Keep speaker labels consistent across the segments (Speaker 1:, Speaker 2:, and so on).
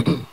Speaker 1: Mm-hmm.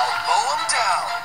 Speaker 1: I'll mow 'em down.